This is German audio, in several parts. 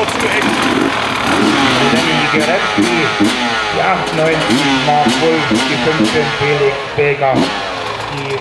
Tor zu eng. Geretsky, die 98 Mark Wolf, die 15 Felix Beger, die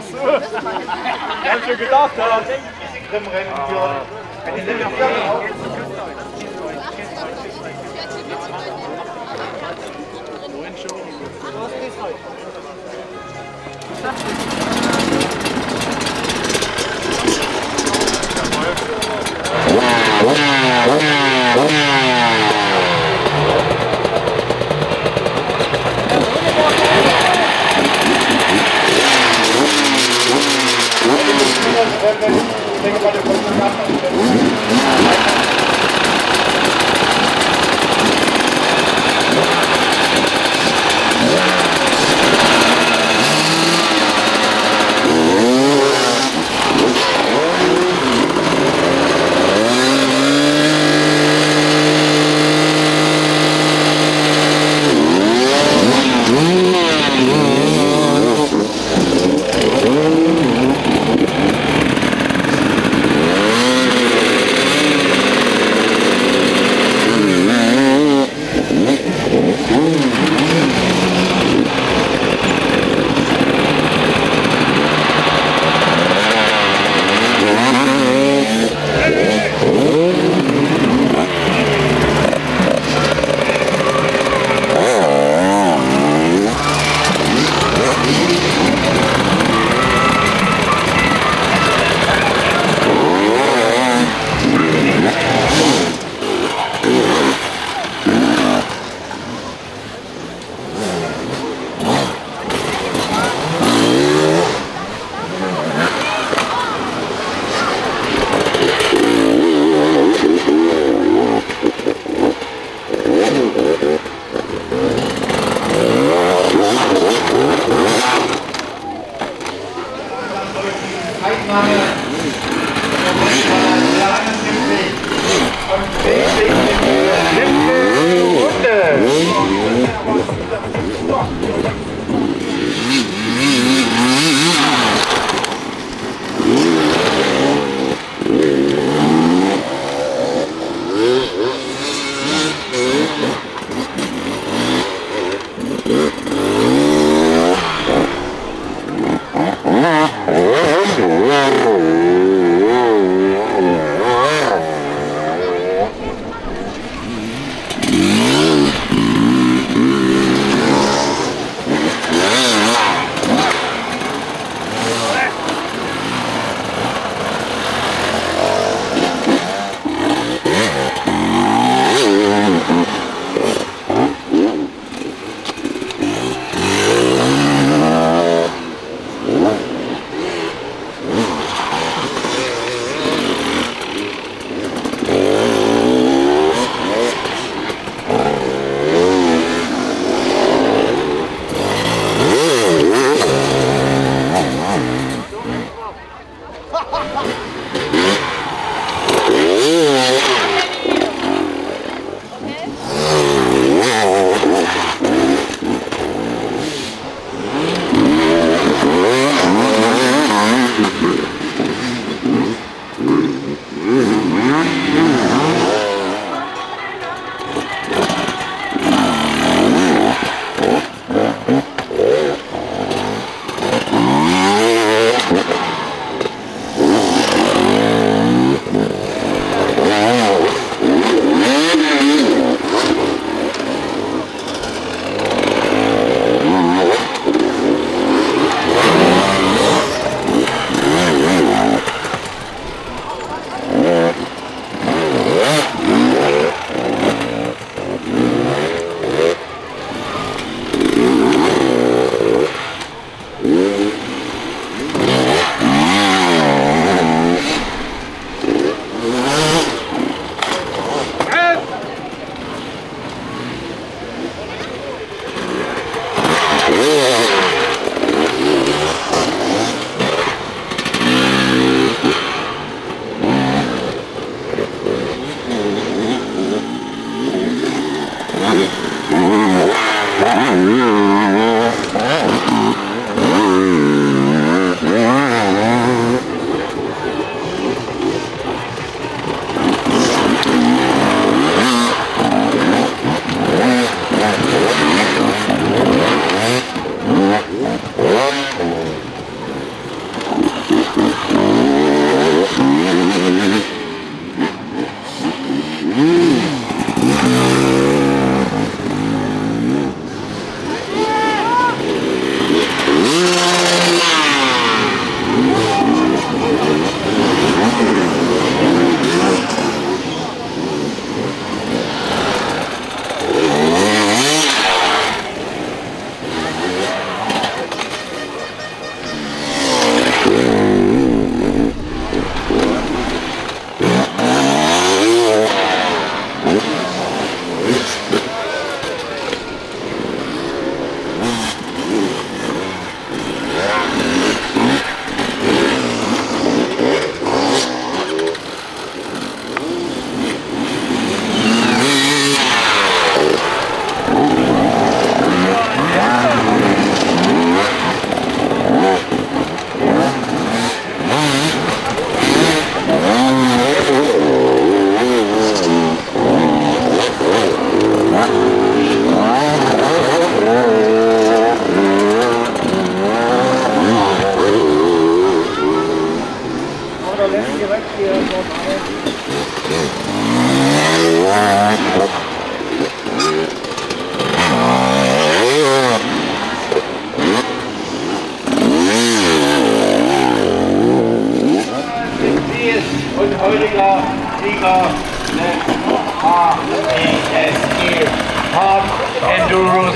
So. Ich hab schon gedacht, ja. Grimm-Rennen führen. Wenn die nämlich gerne auf- Schwemmnitz, ich denke mal, der kommt Oh.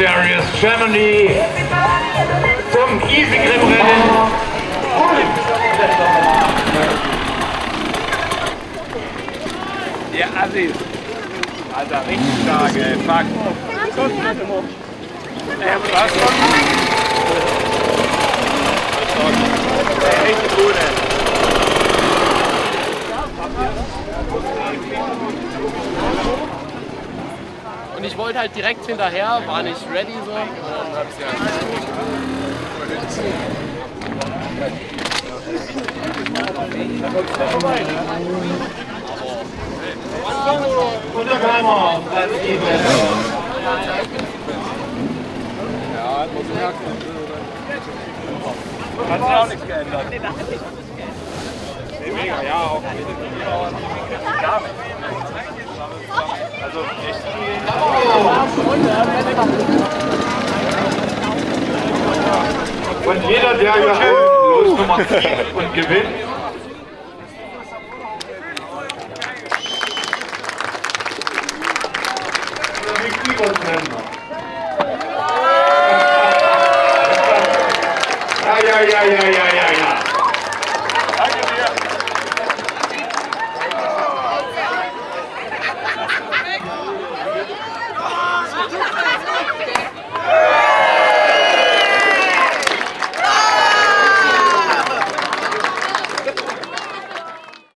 Series Germany zum Easy Grip Rennen. Ja, Assis. Alter, richtig stark, ey. Fuck. Ey, was? Ey, echt gut, ey. Und ich wollte halt direkt hinterher, war nicht ready so. Und dann hab ich's ja Untergeimer, Platz 7. Hat sich auch nichts geändert. Nee, mega, ja, auch. Gar nicht. Also echt. Und jeder, der hier los Nummer 7 und gewinnt,